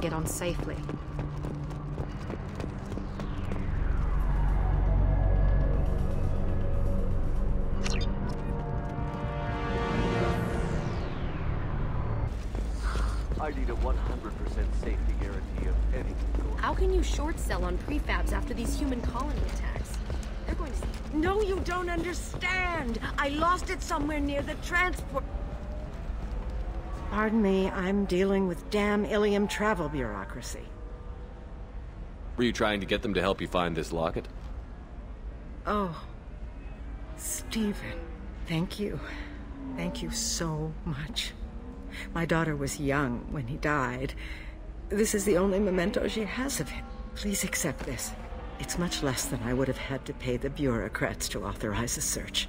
get on safely. I need a 100% safety guarantee of anything How can you short sell on prefabs after these human colony attacks? They're going to... No, you don't understand. I lost it somewhere near the transport. Pardon me, I'm dealing with damn Illium travel bureaucracy. Were you trying to get them to help you find this locket? Oh, Stephen, thank you. Thank you so much. My daughter was young when he died. This is the only memento she has of him. Please accept this. It's much less than I would have had to pay the bureaucrats to authorize a search.